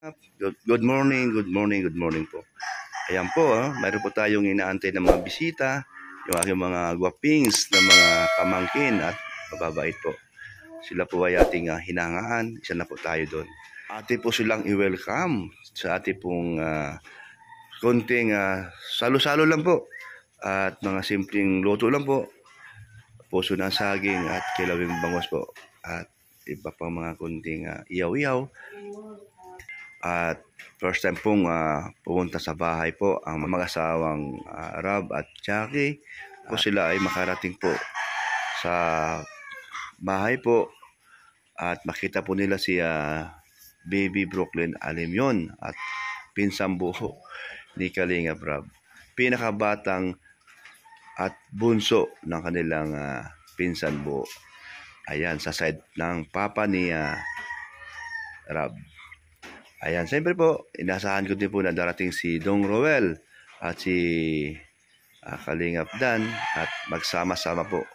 Good, good morning, good morning, good morning po. Ayan po, ah, mayroon po tayong inaantay ng mga bisita, yung aking mga guwapings na mga pamangkin at mababait po. Sila po ay ating ah, hinangaan, isa na po tayo doon. Ate po silang i-welcome sa ating pong ah, konting ah, salo-salo lang po at mga simpleng luto lang po. Puso ng saging at kilawing bangos po at iba pang mga kunting ah, iyaw-iyaw. At first time pong ah, pumunta sa bahay po ang mga asawang ah, Rab at Jackie. Po sila ay makarating po sa bahay po at makita po nila si ah, Baby Brooklyn Alimyon at pinsang buho ni Kalinga Rab. Pinakabatang at bunso ng kanilang ah, pinsan buo. Ayan, sa side ng papa ni ah, Rab. Ayan, siyempre po, inasahan ko din po na darating si Dong Roel at si ah, Kalingap Dan at magsama-sama po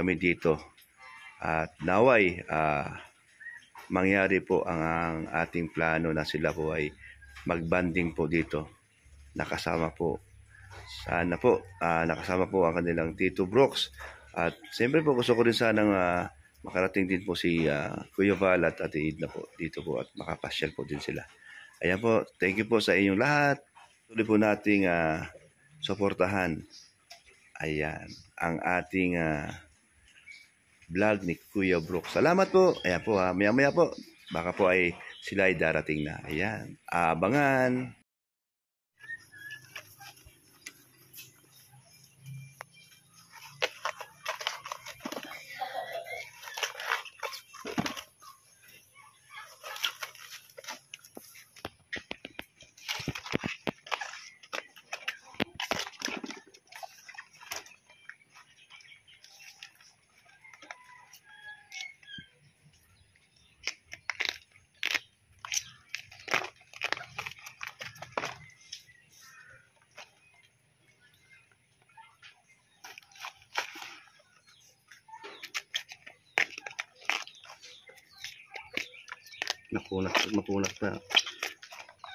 kami dito. At naway, ah, mangyari po ang, ang ating plano na sila po ay magbanding po dito. Nakasama po. Sana po, ah, nakasama po ang kanilang Tito Brooks. At siyempre po, gusto ko rin sanang ah, makarating din po si ah, Kuya Val at Ate Idna po dito po at makapasyal po din sila. Ayan po, thank you po sa inyong lahat. Tuloy po nating ah, suportahan. Ayan, ang ating ah, vlog ni Kuya Brooks. Salamat po. Ayan po ha, maya-maya po. Baka po ay sila ay darating na. Ayan, abangan. Nakunat, makunat pa.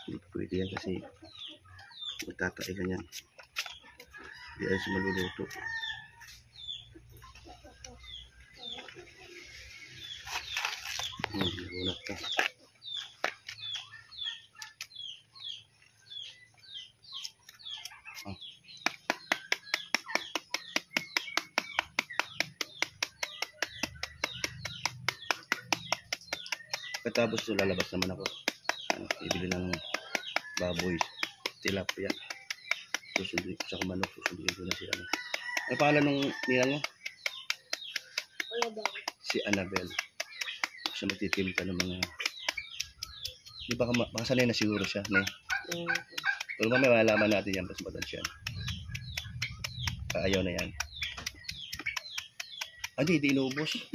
Hindi pwede yan kasi magtatai ka yan. Hindi ay maluluto. Hmm, nakunat pa. Ah. Katapos ito lalabas naman ako. Ano, ibili ng baboy, tilapia. Susundin ko sa manok, susundin ko na si ano. Ano pangalan ng nilang mo? Si Annabel. Siya magtitimpa ng mga... Di ba baka, sanay na siguro siya, ne? Mm. Pero mamaya malalaman natin yan, mas matan siya. Ayaw na yan. Ah, di, di inubos.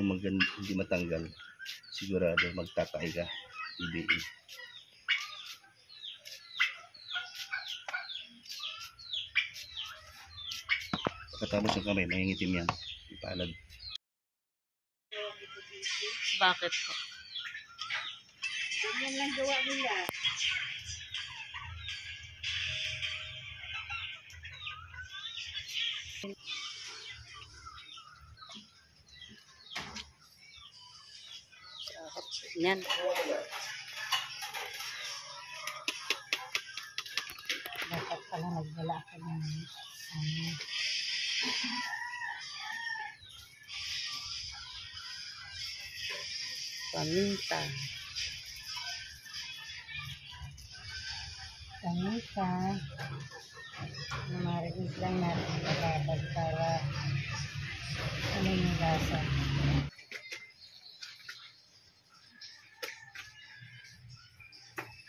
Hindi mo magan, hindi matanggal. Sigurado magtatay ka. Ibiin. Pagkatapos ng kamay, mangingitim yan. Ipalad. Bakit po? Ganyan lang gawa nila. Yan. Dapat pala nagdala ka ng ano. Paminta. Paminta. Marinig lang natin bababag para ano yung lasa.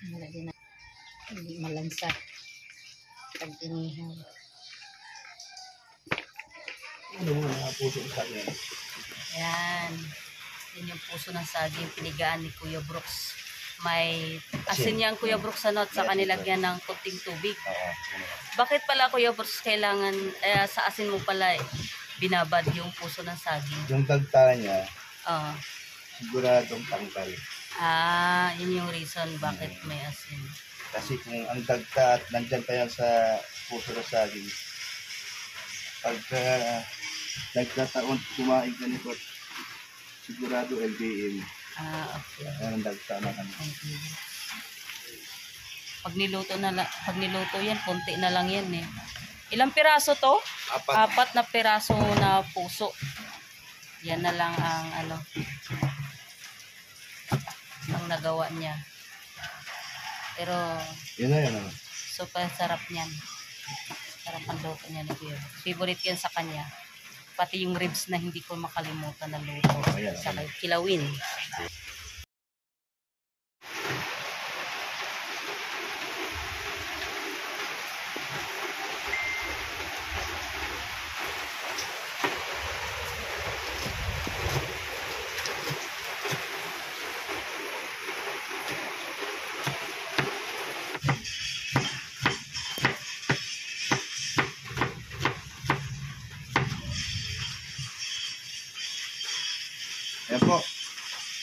Wala din na. Hindi malansa. Pag inihaw. Ano mo na puso sa akin? Yan. Yan yung puso ng saging pinigaan ni Kuya Brooks. May asin yan Kuya Brooks ano, at saka nilagyan ng kunting tubig. Bakit pala Kuya Brooks kailangan, eh, sa asin mo pala binabad yung puso ng saging. Yung dagta niya, Oo. siguradong tanggal. Ah, yun yung reason bakit may asin. Kasi kung ang dagta at nandyan pa yan sa puso ng saging, pagka nagkataon kumain ka nito, sigurado LBM. Ah, okay. Yan ang dagta ng ano. Okay. Pag niluto na la- pag niluto yan, konti na lang yan eh. Ilang piraso to? Apat. Apat na piraso na puso. Yan na lang ang ano nagawa niya. Pero Yun na yan. Ano. super sarap niyan. Sarap ang luto niya ni Kuya. Favorite yan sa kanya. Pati yung ribs na hindi ko makalimutan na luto. Ayan, Sa kilawin.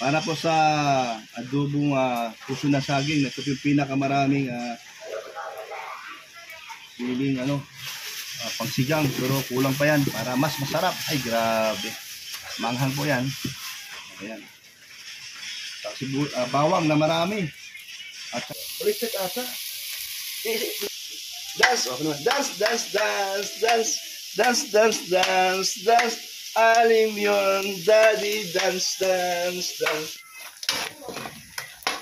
Para po sa adobong uh, puso na saging, ito po yung pinakamaraming uh, feeling ano, uh, pangsigang. Pero kulang pa yan para mas masarap. Ay, grabe. Manghang po yan. Ayan. Sibu- ah, bawang na marami. At ulitin ata. Dance. Dance, dance, dance, dance, dance, dance, dance, dance. Alim yun, daddy, dance, dance, dance.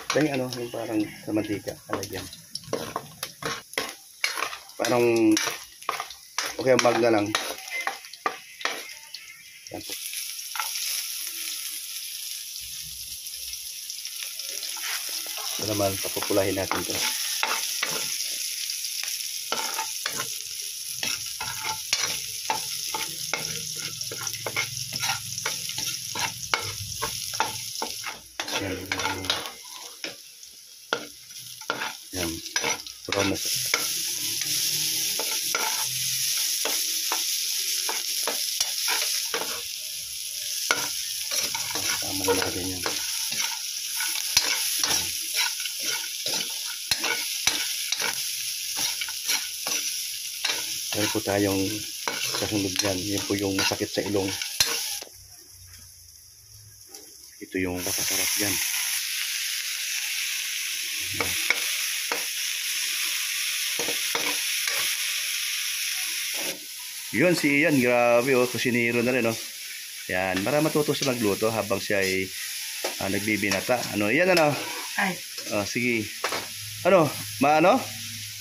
Ito yung ano, yung parang sa mantika. Alagyan. Parang, okay, mag na lang. Yan po. Ito naman, papupulahin natin to. Yan. Yan. Brown na siya. Tama na natin yan. Meron po tayong kasunod yan. Yan po yung masakit sa ilong. Ito yung masasarap yan. Yun si Ian, grabe oh, kusinero na rin oh. Yan, para matuto siya magluto habang siya ay ah, nagbibinata. Ano, yan ano? Ay, Oh, sige. Ano, maano?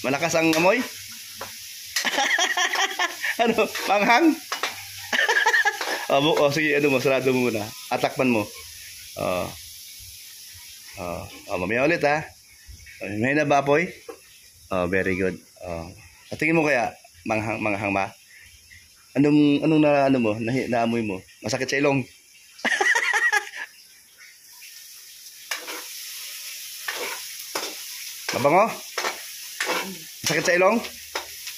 Malakas ang amoy? ano, manghang? oh, bu- oh, sige, ano mo, sarado mo muna. Atakpan mo. Oh. Oh, oh mamaya ulit ha. May na ba, Poy? Oh, very good. Oh. Sa tingin mo kaya, manghang, manghang ba? Anong, anong na, ano mo, nahi, naamoy mo? Masakit sa ilong? Mabango? Masakit sa ilong?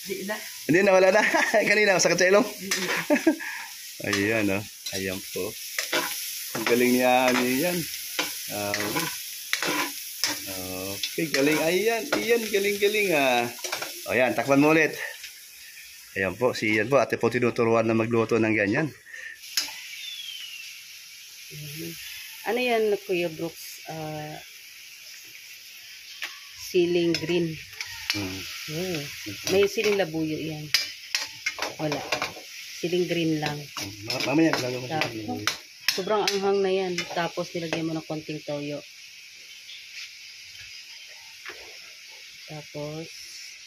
di na. Hindi na, wala na. Kanina, masakit sa ilong. Ayan, oh. Ayan po. Ang galing niya, ano yan. Ah, okay, galing. Ayan, ayan, galing-galing ah. O yan, takpan mo ulit. Ayan po, si Ian po. Ate po tinuturuan na magluto ng ganyan. Ano yan, Kuya Brooks? Ah, siling green. Hmm. Oh, may siling labuyo yan. Wala. Siling green lang. Ma- Mamaya, lalo ko Tapos, sobrang anghang na yan. Tapos, nilagyan mo ng konting toyo. Tapos,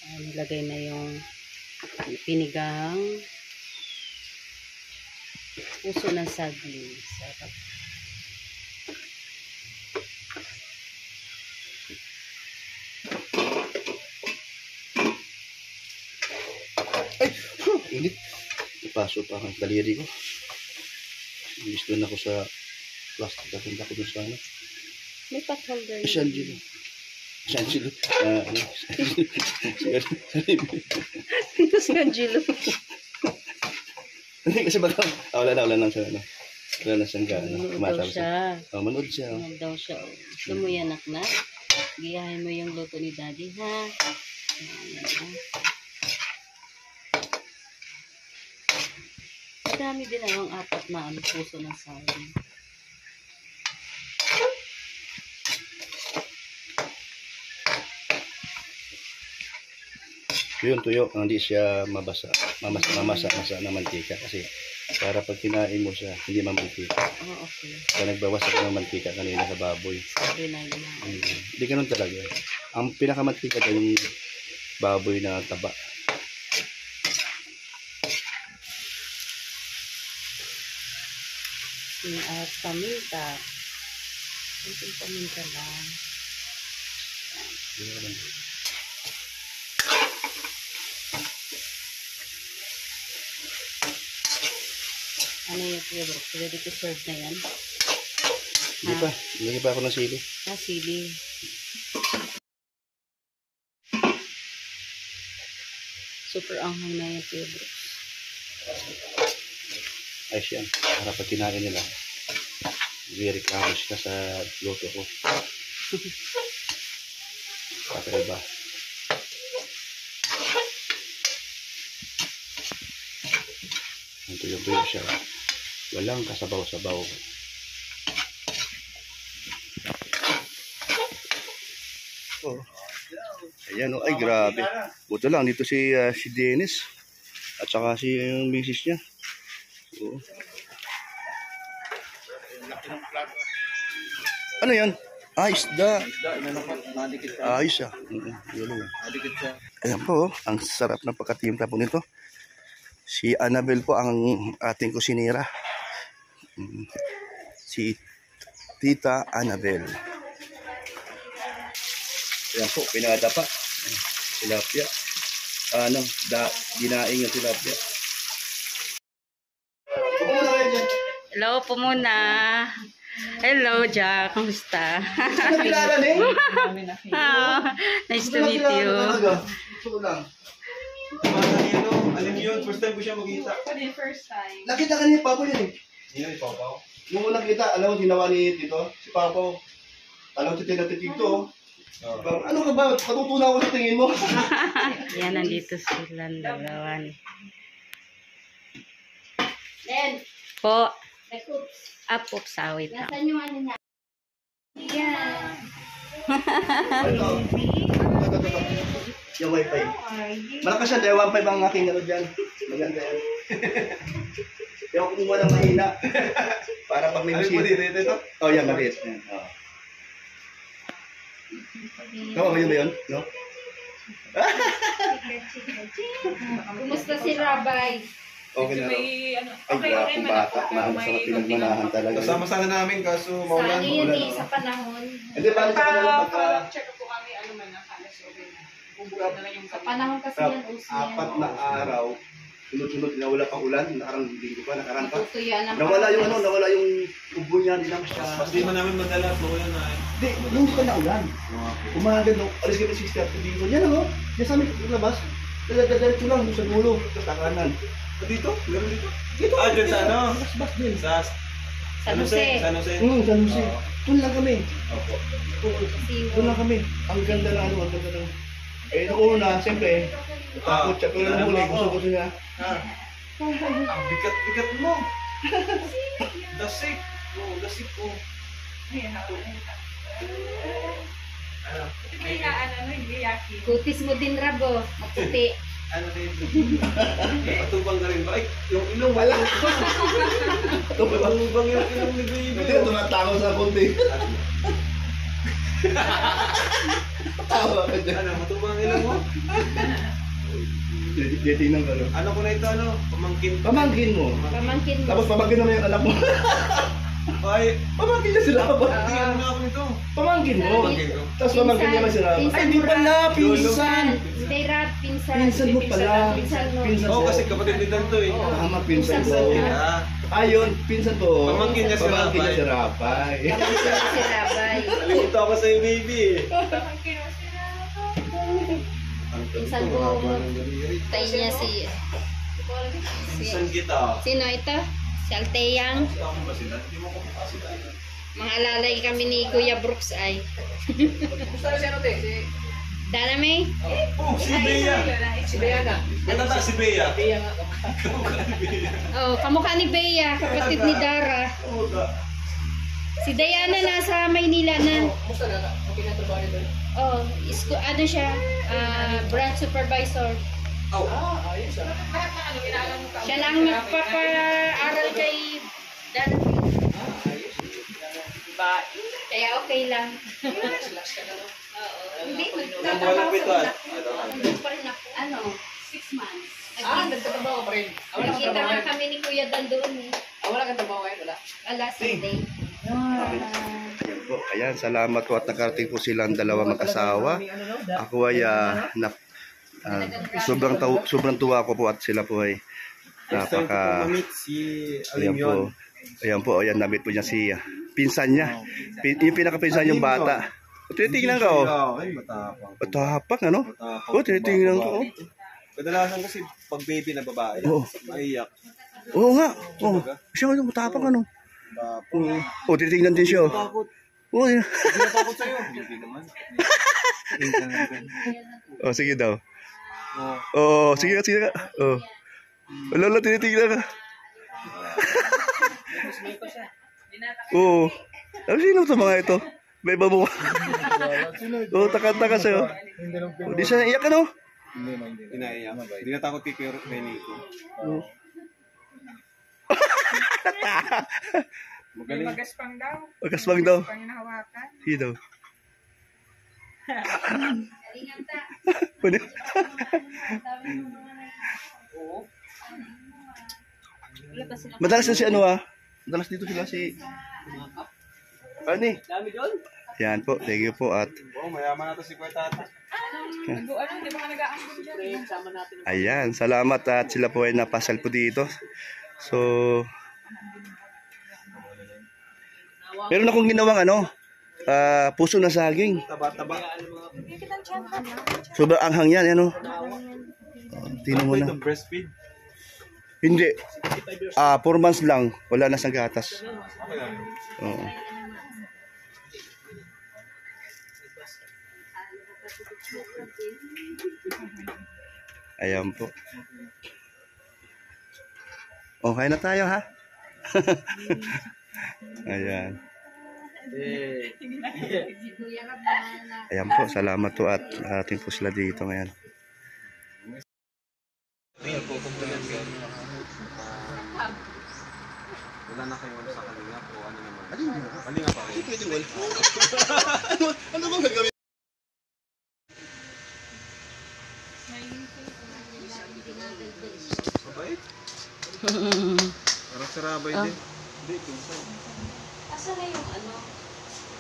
ah, nilagay na yung pinigang puso ng saging. Sarap. Ay! huh, Init. Ipaso pa ang daliri ko. Imbis doon ako sa plastic. Napunta ko doon sa ano. May pot holder. Si Angelo. Si Angelo. Ah, ano? Si Angelo. Hindi kasi baka, ah, wala na, wala na siya, ano. Wala na siyang gano. Manood daw siya. Oh, manood siya. oh. Manood daw siya. oh. Gusto mo yan, anak na? Giyahin mo yung luto ni daddy, ha? Ayan, ha? Dami din ang apat na ano, puso ng saging. Yun, tuyo. Hindi siya mabasa. Mamasa, mamasa, masa na mantika. Kasi para pag kinain mo siya, hindi mamantika. Oh, okay. Kaya nagbawas ako ng mantika kanina sa baboy. Sabi na yun. Mm, Hindi ganun talaga. Ang pinakamantika dyan yung baboy na taba. At paminta. Kunting paminta lang. Yun yung bro? Ready to serve na yan? Hindi pa. Hindi pa ako ng sili. Ah, sili. Super anghang na yung kuya bro. Ayos yan. Para pag kinain nila, very crunch na sa luto ko. Kakaiba. Ang tuyo-tuyo siya. Walang kasabaw-sabaw. Oh. Ayan oh, ay grabe. Buto lang dito si ah, si Dennis at saka si yung misis niya. Oo. Ano yan? Ah, isda. Ayos ah. Ayan po, oh, ang sarap ng pagkatimpla po nito. Si Annabel po ang ating kusinira. Mm, Si Tita Annabel. Ayan po, pinadapa. Tilapia. Ano, da, dinaing yung tilapia. Hello po muna. Hello, Jack. Kamusta? Ano kilala ni? Ah, nice to meet you. Ito lang. Alam niyo yun, first time ko siya makita. Nakita ka ni Papa yun eh. Yun, ipapaw. Nung unang kita, alam mo, ginawa ni Tito, si Papa, alam mo, tinatitig to. Oh. Parang, ano ka ba? Patutunaw ko sa tingin mo. Yan, nandito sila dalawa. Then, Po, the cooks. up, up, sawit na. Nasaan yung ano niya? Yan. Ano? Ito, ito, ito. Yung wifi. Malakas yan, dahil 1.5 ang aking ano dyan. Maganda yan. Yung kumuha ng mahina. Para pag may Ano bisita. po dito ito? Oh, yan, maliit. Yan. Oh. Tama ba yun ba yun? No? Kumusta si Rabay? Okay na. raw. Ay, gwapong bata. Mahal sa pinagmanahan talaga. Kasama sana namin, kaso Sa maulan. ano yun eh, oh. sa panahon. Hindi, balik ka na lang pagka Sa panahon kasi Sa yan, uso apat yan. na araw, sunod-sunod na wala pang ulan, nakarang linggo pa, nakarang pa. Nawala yung ano, nawala yung ubo niya, hindi lang siya. Mas di man namin madala, maulan na eh. Hindi, nung hindi pa na ulan. Umaga nung, alis kami 6 30 dito. Yan ako, yan sa amin, labas. Dadiretso lang sa dulo, sa kanan. Ah, Dito? Meron dito? Dito, Ah, dyan sa ano? Bas-bas din. Sa San Jose. San Jose. Hmm, San Jose. Oo. Doon lang kami. Opo. Doon lang kami. Ang ganda ng ano, ang ganda ng... Eh, nung una, siyempre, takot siya. Pero nung huli, gusto-gusto niya. Ah. Ang bigat-bigat mo. Dasik. Oh, dasik ko. Ano? kutis mo din rabo, maputi. Ano din? Patubang na rin ba? Ay, yung ilong wala. Patubang yung ilong ni Baby. Hindi, tumatakaw sa punti. Tawa ka dyan. Ano, matubang ang ilong mo? Titingnan ka, no? Ano ko na ito, ano? Pamangkin. Pamangkin mo. Pamangkin mo. Tapos pamangkin naman yung anak mo. Ay, pamangkin niya sila ba? hindi ano na ako nito. Pamangkin mo. Pamangkin. Tapos pamangkin niya naman sila. Ay, di pala, pinsan. Hindi rap, pinsan. Pinsan mo pala. Pinsan mo. Oo, kasi kapatid din to eh. Tama, pinsan ko. Ah, Ayun, pinsan ko. Pamangkin niya si Pamangkin niya Rapay. si Rapay. Pamangkin mo si Rabay. nalimutan ako sa'yo, baby eh. Pinsan ko, tayo niya si Minsan kita. Sino ito? Si Alteyang. Mga kami ni Kuya Brooks ay. Dana May? Oh, si Bea. Si Bea na. Matanda si Bea. Bea nga. Oh, kamukha ni Bea, kapatid ni Dara. Si Diana nasa Maynila na. Musta na? Okay na trabaho nito? Oh, isko, ano siya? ah, branch supervisor. Ah, ayos ah. Siya lang nagpapaaral kay Dana. Ah, ayos. Diba? Kaya okay lang. Relax ka na no? Oo. Hindi, Ang malapitan. Ano? Six months. Ah, nagtatrabaho pa rin. Ah, wala kang Nakita ngayon? kami ni Kuya Dan doon eh. Ah, wala kang trabaho ngayon? Wala. Ala, Sunday. Ayan po. Ayan, salamat po at nakarating po silang dalawa mag-asawa. Ako ay ah, na, ah, sobrang, taw- sobrang tuwa ko po at sila po ay napaka... Ayan po. Ayan po, ayan, namit po niya si ah, pinsan niya. Pin, yung pinakapinsan yung bata. O, tinitingnan ka, oh. Matapang. Matapang, ano? Matapang. O, tinitingnan ko, oh. Kadalasan kasi pag baby na babae, Oo. maiyak. Oo nga. Oh. Siya, matapang, ano? Oo. O, tinitingnan din siya, oh. Takot. Oh, yan. Hindi natakot sa'yo. Baby naman. oh, sige daw. Oo. Oh, sige ka, sige ka. Oh. Wala lang, tinitingnan ka. Oo. Ano sino to mga ito? May iba mo. Oo, taka-taka sa'yo. Oh, di siya iyak, ano? Inaiyak. Hindi natakot kay Kuya kay Nico. Oo. Magaling. Magaspang daw. Magkasbang daw. Panginahawakan. Sige daw. Pwede. Madalas na si ano ah. Madalas dito sila si... Ano eh? Dami doon? Yan po, thank you po at Oo, mayaman natin si Kuya Tata. Ano, di ba ka nag-aangkon dyan? Pre, sama natin. ayan, salamat at sila po ay napasal po dito. So, meron akong ginawang ano, ah, puso na saging. Taba-taba. Sobrang anghang yan, ano. Tingnan mo na. Ito, breastfeed. Hindi. Ah, 4 months lang, wala na sa gatas. Oo. Ayan po. Okay na tayo ha? Ayan. Ayan po, salamat po at nakarating po sila dito ngayon. Wala na kayong ano sa kanila o ano naman? Kalinga pa rin. Pwede wal. ano, ano bang gagawin? Mabait. Parang sarabay din. Hindi, pinsan. Asa na yung ano?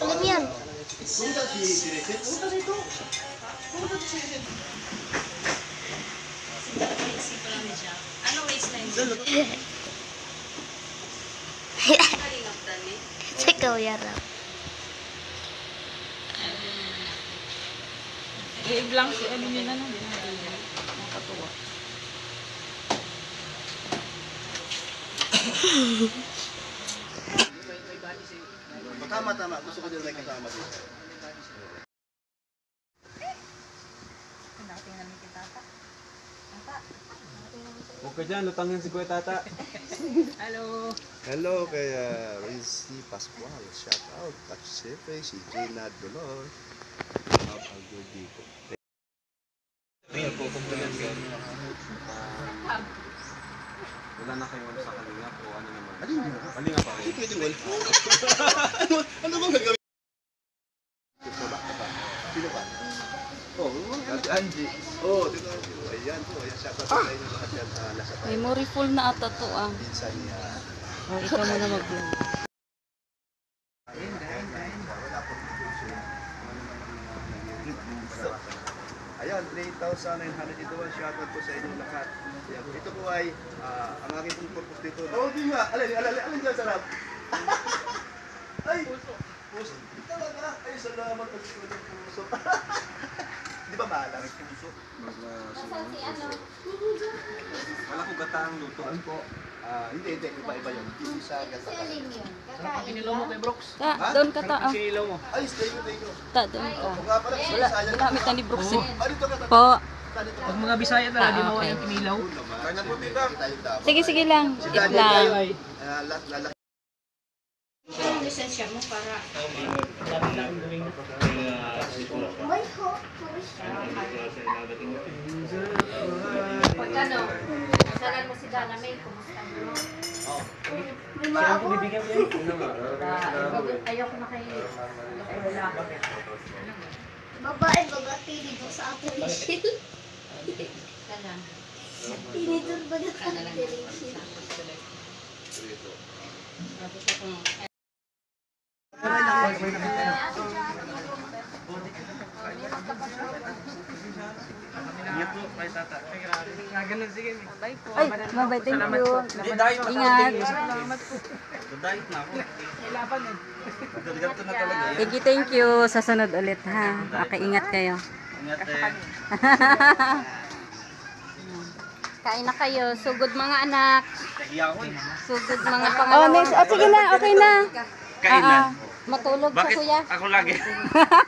Ano waistline? Kalingap dali. Ikaw yara. I-blank si ano nila na. Nakatuwa. Tama, tama. Gusto ko din may kasama dito. Huwag ka dyan, lutangin si Kuya Tata. Hello. Hello kay uh, Rizzy Pascual. Shout out. At siyempre si Gina Dolor. Have a good day po. Wala na kayong ano sa kanila o ano naman? Alin Kalinga pa rin. Pwede wal. ano, ano bang gagawin? Ba? Sino ba? Oh, Ate Angie. Oh, dito. Ayan. Po, ayan dyan. ah. Memory full na ata to ah. Minsan niya. O, ikaw muna mag-vlog. 3,900 ito ang shoutout po sa inyong lahat. Ito po ay ah, ang aking pong purpose dito. Oo, oh, di nga. Alin, alin, alin, dyan sarap. ay, puso. Puso. Talaga. Ay, salamat. Ang puso. di ba maalam? Puso. Wala ko gataang luto. Ano po? Ah, hindi, hindi. Iba-iba yun. Hindi sa gata. Kinilaw mo kay Brooks. Ta, doon ka ta. ah. Kinilaw mo. Ay, stay ko, stay ko. Ta, doon ka. O nga pala, Wala, sayang. ginamit na ni Brooks eh. Ah, dito ka. Po. Pag mga Bisaya talaga, di Ah, mawala okay. yung kinilaw. Kanya po tita. Tayo dapat. Sige, sige lang. Daniel lang. Ah, lat- lalaki. Lisensya mo para pag ano, salan mo? Si Dana May, kumusta mo? Ah, Ayoko na kay wala. Babae, bagati dito sa atin. Sana. Tinidor ba na atin? Tapos akong Ay, mabay. Thank you. Ingat. Thank you, thank you. Sa sunod ulit ha. Okay, ingat kayo. Kain na kayo. Sugod mga anak. Sugod mga pangalawa. Oh, next. Oh, sige na. Okay na. Kain na. Matulog ka, kuya. Ako lagi.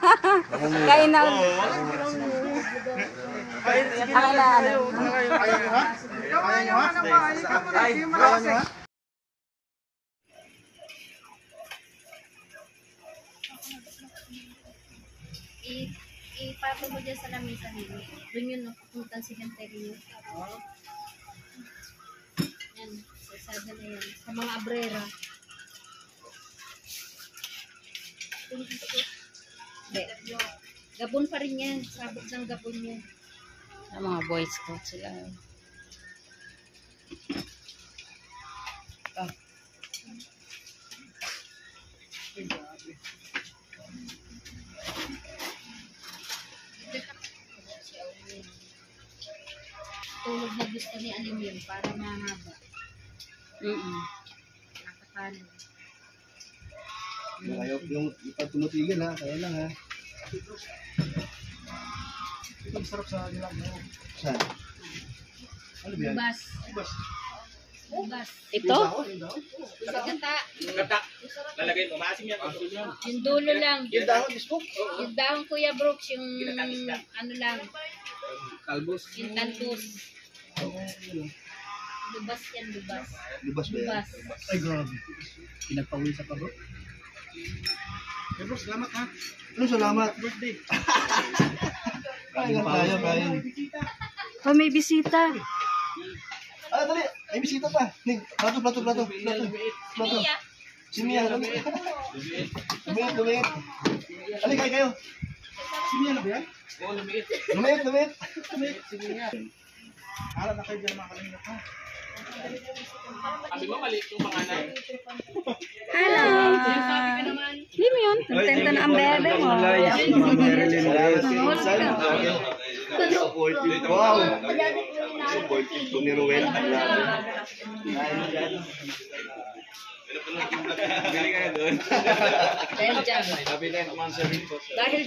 Kain na. Okay na. Ano? I- Ipapa mo dyan sa lamisa nila. Doon yun, napupuntan si. Yan, sa sada na. Sa mga abrera. Hindi. Gabon pa rin yan. Sabot ng gabon yan. Ang mga boys ko sila. Tulog na gusto ni Alim yun para mahaba. Mm. Yung ayaw, yung ipag tumutigil ha, kaya lang ha. Ang sarap sa nilang mo. Saan? Ano ba yan? Bubas. Bubas. Ito? Gata. Gata. Lalagay mo. Maasim yan. Yung dulo lang. Yung dahon mismo? Yung dahon Kuya Brooks, yung ano lang, Kalbos. yung talbos. Lubas yan, lubas. Lubas ba yan? Lubas. Ay, grabe. Pinagpawin sa pabo. Eh, bro, salamat ha. Ano salamat? Birthday. Tayo, kain. Oh, may bisita. Ah, dali. May bisita pa. Ning, plato, plato, plato. Plato. Plato. Si Mia. Lumiit, lumiit. Alin, kain kayo. Si Mia na ba yan? Oo, lumiit. Lumiit, lumiit. Lumiit. Si Mia. Alam na kayo dyan mga kalingat ha. Sabi mo, maliit yung pangalan. Hello. Hindi mo yun. Contento na ang bebe mo. Supportive. Wow. Supportive to ni Ruel. Galing ka na doon. Dahil dyan. Dahil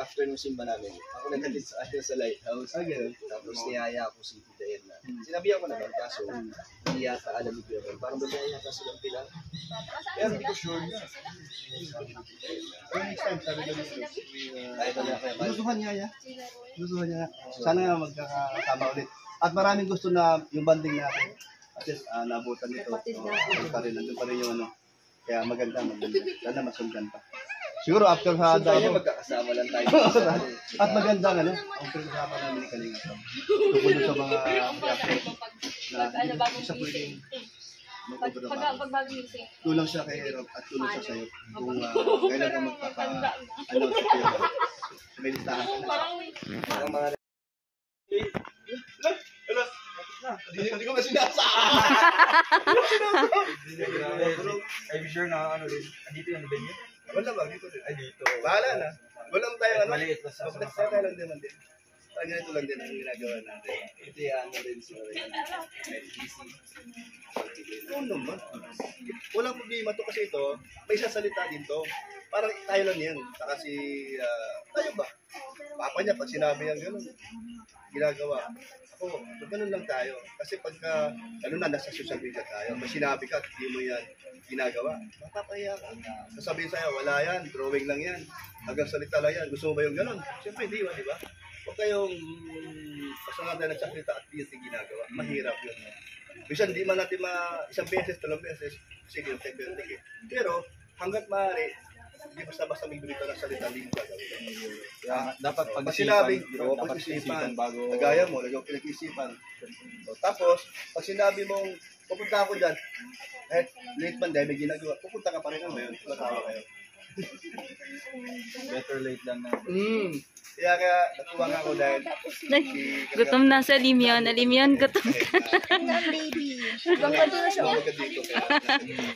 after nung simba namin, ako naghatid sa akin sa lighthouse. Ganun. Tapos niyaya ako si Tita Edna. Sinabihan ko naman, kaso hindi yata alam ni Kuya Bal. Parang babae yata silang pila. Pero hindi ko sure na. Next time, sabi ko na kaya Bal. Gustuhan niya, ya. Gustuhan niya. Sana nga magkakasama ulit. At maraming gusto na yung banding natin. Kasi uh, naabutan nito. Nandun pa rin, nandun pa rin yung ano. Kaya maganda, maganda. Sana masundan pa. Siguro after sa Kaya Davao. magkakasama lang tayo. At maganda ano, ang pinag-usapan namin ni Kalinga Sam. Tungkol sa mga reaction na ano, bagong isa pwedeng Pag, pag, pag bagong gising. Tulang siya kay Rob at tulong siya sa'yo. Kung uh, kailan ka magpapa, ano, sa Rob. May listahan ka na. Ang mga Hindi ko kasi nasa. I'm sure na ano din. Dito yung venue? Wala ba? Dito din. Ay, dito. Bahala na. Walang tayo ano. Maliit na sa Sa tayo lang din din. Parang ganito lang din ang ginagawa natin. Ito yung ano din sa Oo naman. Walang problema to kasi ito, may sasalita din to. Parang tayo lang yan. Saka si, ah, tayo ba? Papa niya, pag sinabi yan gano'n, ginagawa. Ako, ganun lang tayo. Kasi pagka, ano na, nasa social media tayo, may sinabi ka, at hindi mo yan ginagawa, mapapahiya ka. Sasabihin sa'yo, wala yan, drawing lang yan. Hanggang salita lang yan. Gusto mo ba yung gano'n? Siyempre, hindi ba, di ba? Huwag kayong pasangan na nagsasalita at hindi yung ginagawa. Mahirap yun. Bisan di man natin ma isang beses, dalawang beses, sige, yung take take. Pero hanggat maaari, hindi basta-basta may ganito na salita gagawin. Kaya dapat Pag pag sinabi, dapat dapat pag-isipan, bago Nagaya mo, lagaw pinag-isipan. So, tapos, pag sinabi mong, pupunta ako dyan, kahit late man dahil may ginagawa, pupunta ka pa rin naman yun, matawa kayo. better late than never. Mm. Kaya kaya, natuwa nga ako dahil si Gutom na sa Limyon. Alimyon, gutom. Baby. Hanggang pa dito siya. dito. Kaya,